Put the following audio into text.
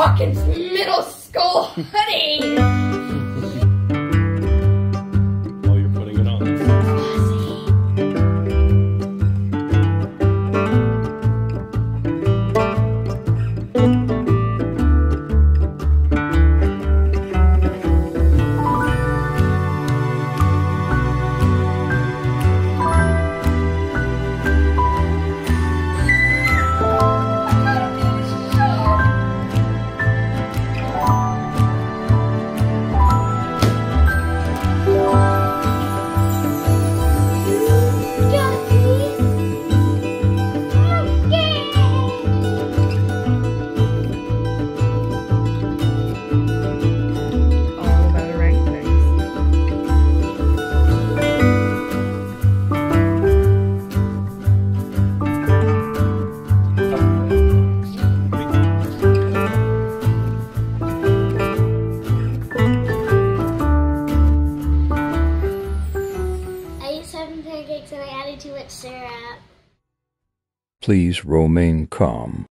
fucking middle school hoodie. And I added too much syrup. Please remain calm.